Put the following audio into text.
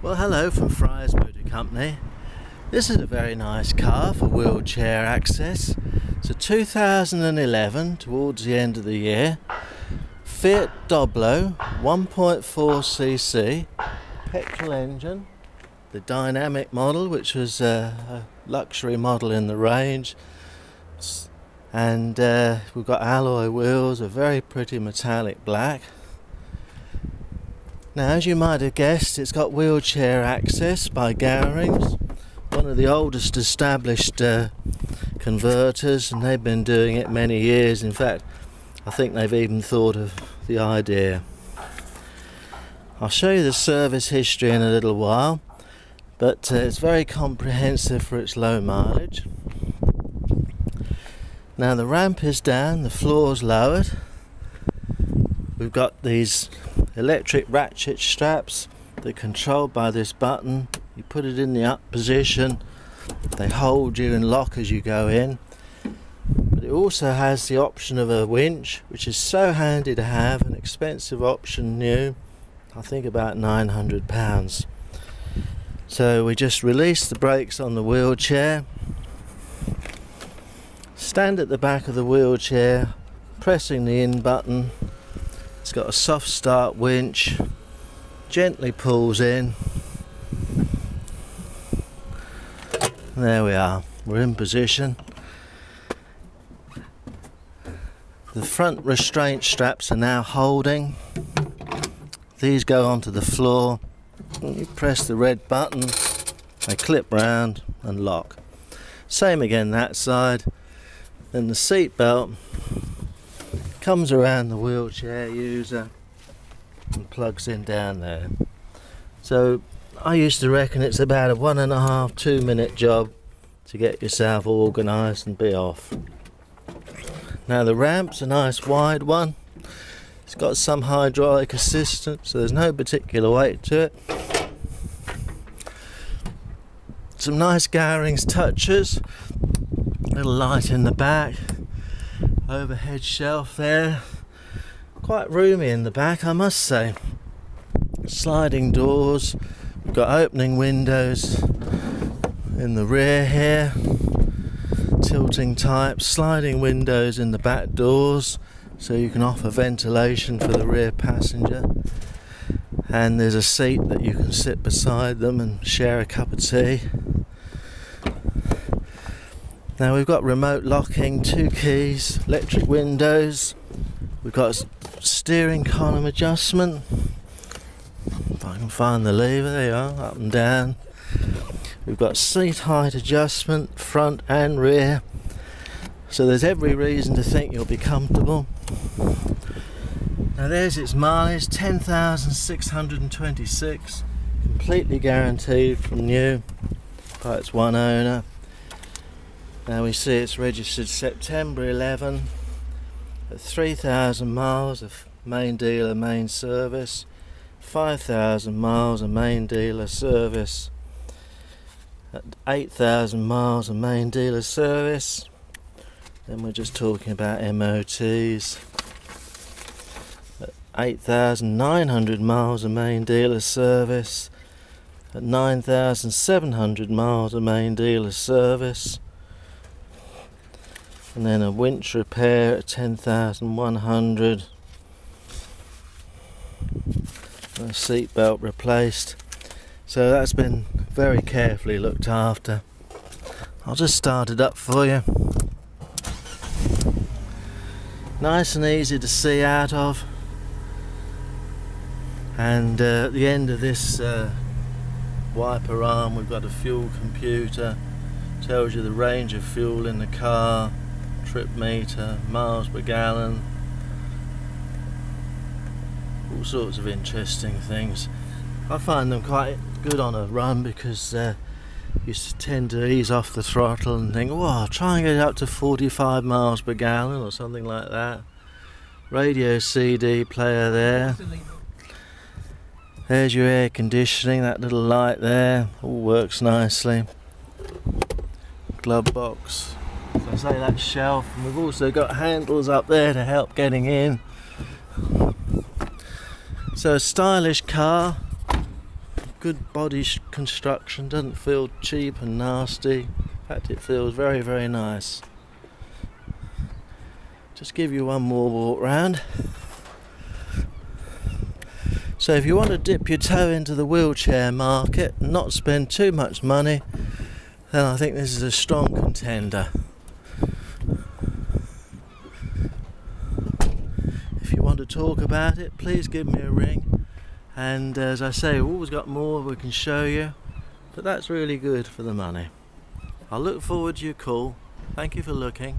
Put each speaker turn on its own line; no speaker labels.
Well, hello from Friars Motor Company. This is a very nice car for wheelchair access. It's a 2011, towards the end of the year. Fiat Doblo 1.4cc petrol engine. The dynamic model, which was a, a luxury model in the range. And uh, we've got alloy wheels, a very pretty metallic black. Now, as you might have guessed, it's got wheelchair access by Gowrings, one of the oldest established uh, converters, and they've been doing it many years. In fact, I think they've even thought of the idea. I'll show you the service history in a little while, but uh, it's very comprehensive for its low mileage. Now the ramp is down, the floor's lowered. We've got these electric ratchet straps. They're controlled by this button. You put it in the up position. They hold you and lock as you go in. But it also has the option of a winch, which is so handy to have, an expensive option new. I think about 900 pounds. So we just release the brakes on the wheelchair. Stand at the back of the wheelchair, pressing the in button it's got a soft start winch, gently pulls in. There we are, we're in position. The front restraint straps are now holding. These go onto the floor. You press the red button, they clip round and lock. Same again that side. Then the seat belt comes around the wheelchair user and plugs in down there. So I used to reckon it's about a one and a half, two minute job to get yourself organised and be off. Now the ramp's a nice wide one. It's got some hydraulic assistance, so there's no particular weight to it. Some nice Gowrings touches. A little light in the back overhead shelf there. Quite roomy in the back, I must say. Sliding doors, we've got opening windows in the rear here, tilting type, sliding windows in the back doors so you can offer ventilation for the rear passenger. And there's a seat that you can sit beside them and share a cup of tea. Now we've got remote locking, two keys, electric windows. We've got steering column adjustment. If I can find the lever, there you are, up and down. We've got seat height adjustment, front and rear. So there's every reason to think you'll be comfortable. Now there's its mileage, 10,626. Completely guaranteed from new by its one owner. Now we see it's registered September 11 at 3,000 miles of main dealer main service, 5,000 miles of main dealer service, at 8,000 miles of main dealer service. Then we're just talking about MOTs. At 8,900 miles of main dealer service, at 9,700 miles of main dealer service and then a winch repair at 10,100 a seat belt replaced. So that's been very carefully looked after. I'll just start it up for you. Nice and easy to see out of. And uh, at the end of this uh, wiper arm we've got a fuel computer. Tells you the range of fuel in the car trip meter, miles per gallon, all sorts of interesting things. I find them quite good on a run because uh, you tend to ease off the throttle and think, oh, try and get it up to 45 miles per gallon or something like that. Radio CD player there. There's your air conditioning, that little light there, all works nicely. Glove box. I say that shelf, and we've also got handles up there to help getting in. So a stylish car, good body construction, doesn't feel cheap and nasty. In fact, it feels very, very nice. Just give you one more walk round. So if you want to dip your toe into the wheelchair market and not spend too much money, then I think this is a strong contender. If you want to talk about it, please give me a ring. And as I say, we've always got more we can show you, but that's really good for the money. I look forward to your call. Thank you for looking.